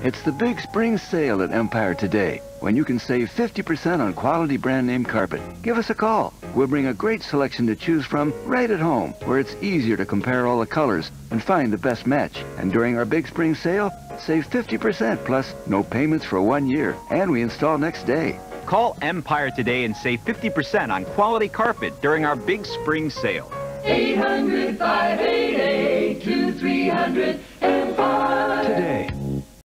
It's the big spring sale at Empire today when you can save 50% on quality brand name carpet. Give us a call. We'll bring a great selection to choose from right at home where it's easier to compare all the colors and find the best match. And during our big spring sale, save 50% plus no payments for one year and we install next day. Call Empire today and save 50% on quality carpet during our big spring sale. 800 588 2300